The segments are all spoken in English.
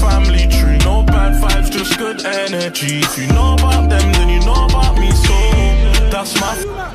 family tree. No bad vibes, just good energy. If you know about them, then you know about me. So that's my.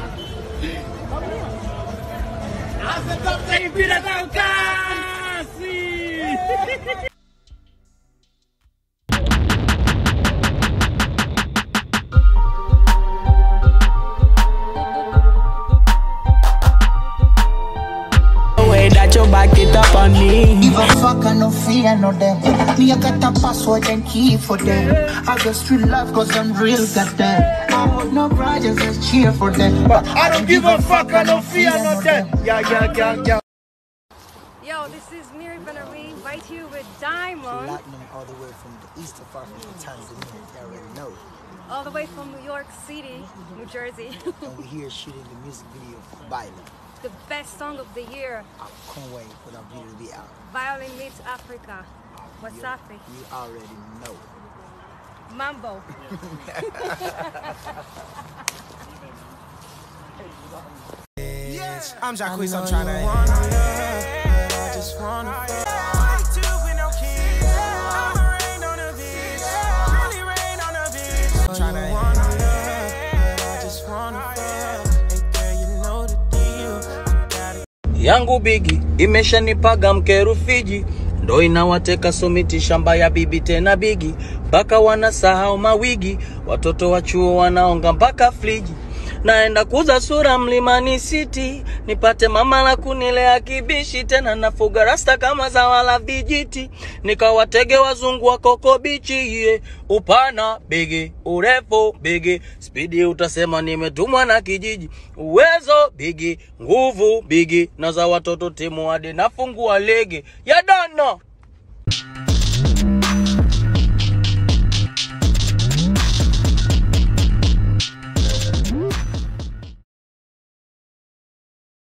Way you back it up on me. Give a fuck, I no fear, no them. Me, I got a password and key for them. I just feel love cause I'm real, goddamn. I hold no grudges, just cheer for them. But I don't give a fuck, I no fear, no them. Yeah, yeah, yeah, yeah. Yo, this is Miri Ben-Ari, right here with Diamond, Platnumz all the way from the east of Africa, Tanzania. You already know. all the way from New York City, New Jersey. And we're here shooting the music video for Baila. The best song of the year, I can't wait for that video to be out. Violin Meets Africa, What's Wasafi, You already know. Mambo. I'm Jacquees, I'm trying to. Yangu bigi imeshanipaga mkerufiji ndo inawateka somiti shamba ya bibi tena bigi, mpaka wanasahau mawigi, watoto wa chuo wanaonga mpaka friji. Naenda kuza sura mlimani city, nipate mama la kunilea kibishi, tena nafuga rasta kama zawala vijiti, nikawatege wazungu wa koko bichi ye. Upana bigi, urefu bigi, spidi utasema nimetumwa na kijiji, uwezo bigi, nguvu bigi, na za watoto timu hadi nafungua lege ya dana